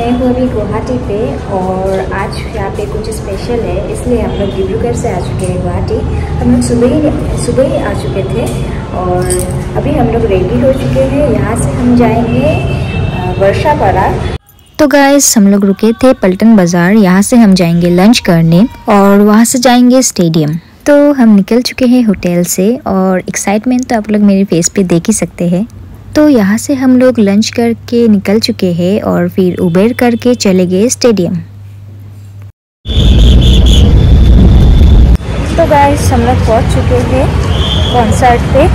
मैं हूँ अभी गुवाहाटी पे और आज यहाँ पे कुछ स्पेशल है, इसलिए हम लोग डिब्रूगढ़ से आ चुके हैं गुवाहाटी। हम लोग सुबह ही सुबह ही आ चुके थे और अभी हम लोग रेडी हो चुके हैं। यहाँ से हम जाएँगे वर्षा पारा तो गाइस हम लोग रुके थे पल्टन बाज़ार। यहाँ से हम जाएँगे लंच करने और वहाँ से जाएँगे स्टेडियम तो हम निकल चुके हैं होटल से और एक्साइटमेंट तो आप लोग मेरे फेस पे देख ही सकते हैं। तो यहाँ से हम लोग लंच करके निकल चुके हैं और फिर उबेर करके चले गए स्टेडियम तो गाइस हम लोग पहुँच चुके हैं कॉन्सर्ट पे।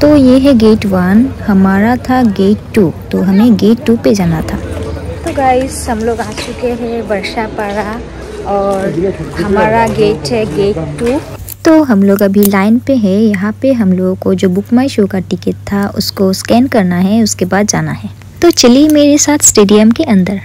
तो ये है गेट वन हमारा था गेट टू तो हमें गेट टू पे जाना था। तो गाइस हम लोग आ चुके हैं वर्षा पारा और हमारा गेट है गेट टू तो हम लोग अभी लाइन पे है। यहाँ पे हम लोगों को जो बुक माई शो का टिकट था, उसको स्कैन करना है, उसके बाद जाना है। तो चलिए मेरे साथ स्टेडियम के अंदर।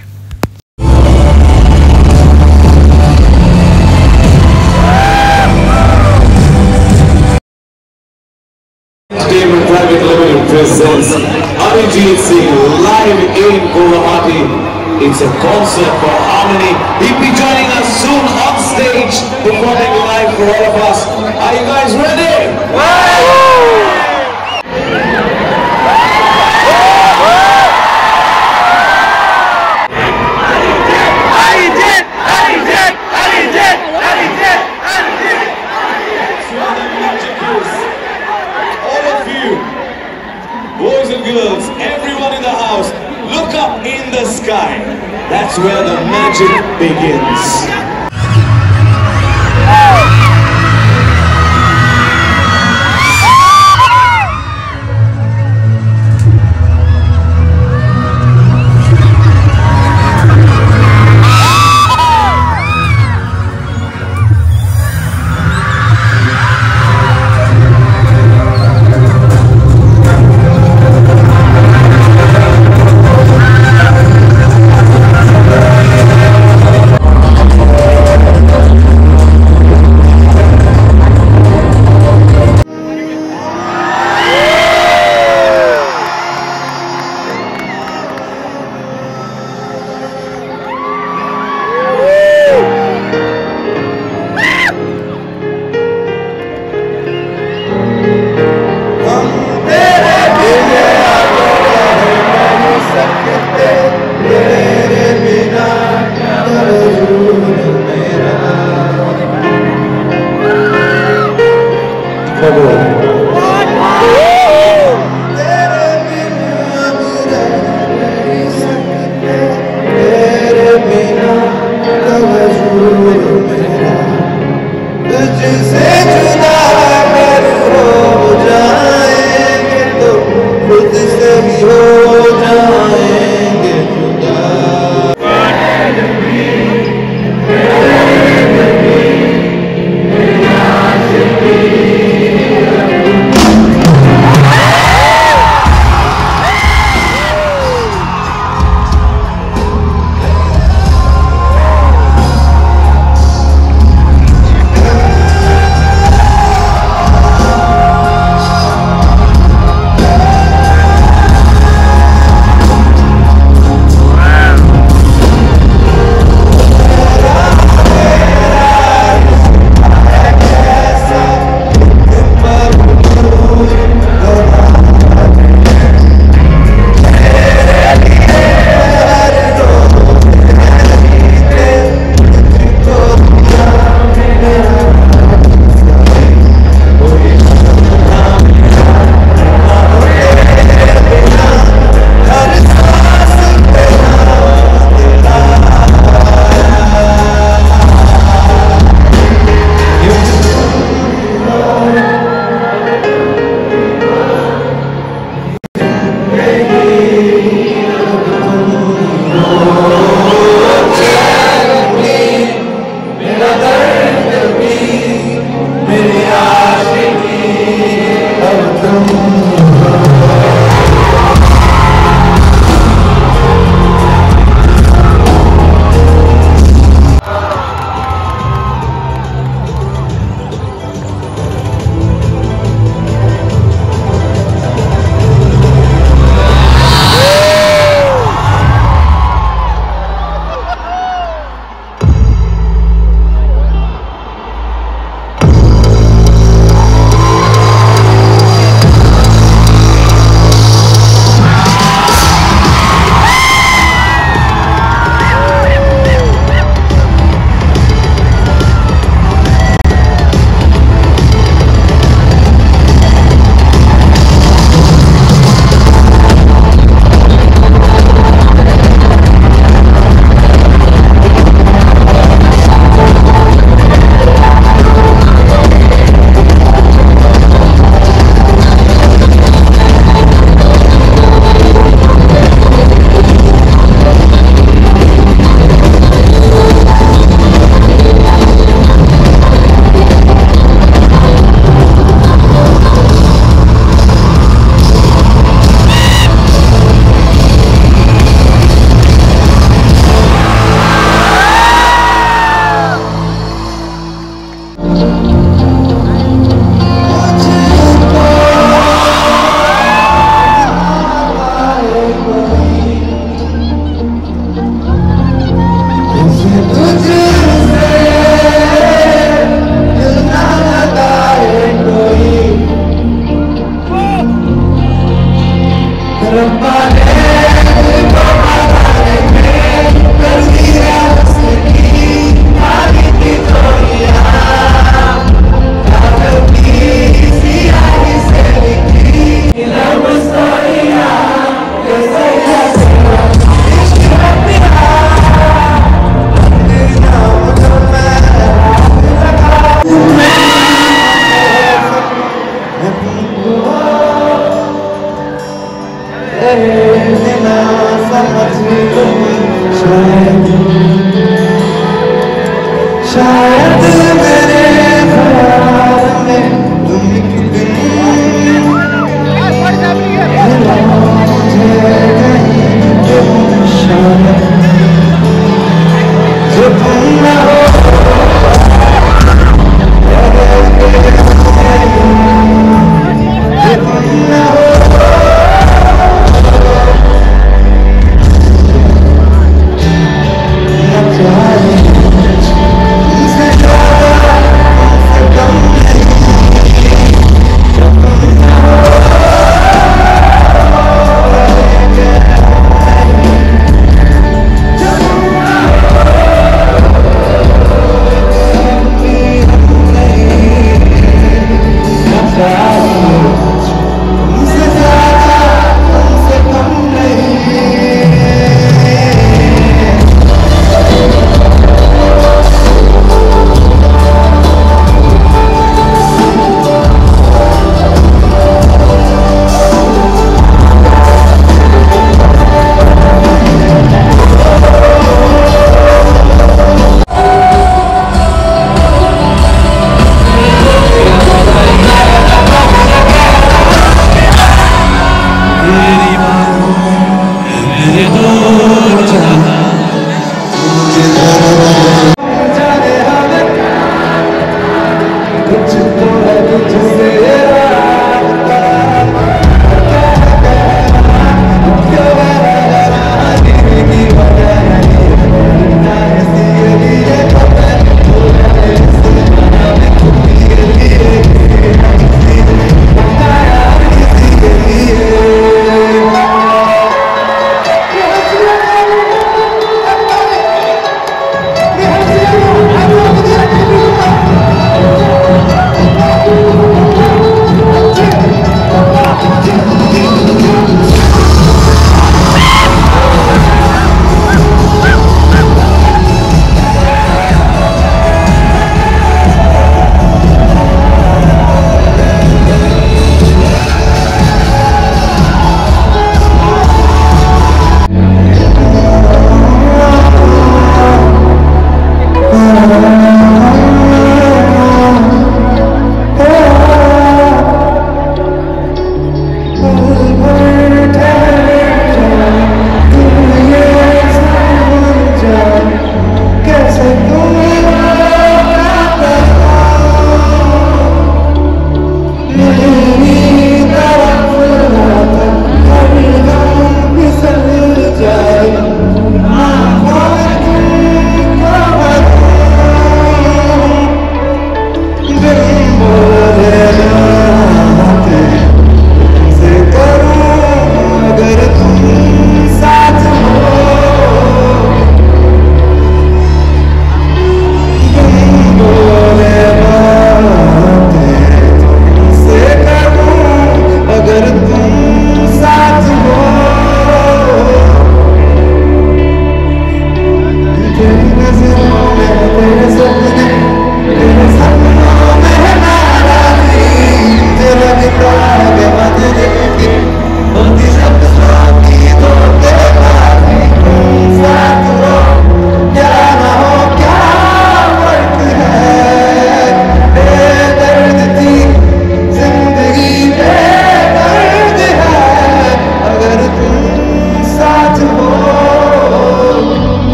It's a concert for harmony. He'll be joining us soon on stage, performing live for all of us. Are you guys ready? All of you, boys and girls, everyone in the house, look up in the sky. That's where the magic begins.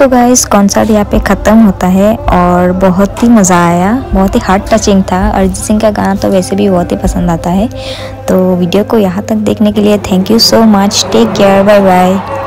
तो guys concert यहाँ पे ख़त्म होता है और बहुत ही मज़ा आया। बहुत ही हार्ट टचिंग था। अरिजीत सिंह का गाना तो वैसे भी बहुत ही पसंद आता है। तो वीडियो को यहाँ तक देखने के लिए thank you so much take care bye bye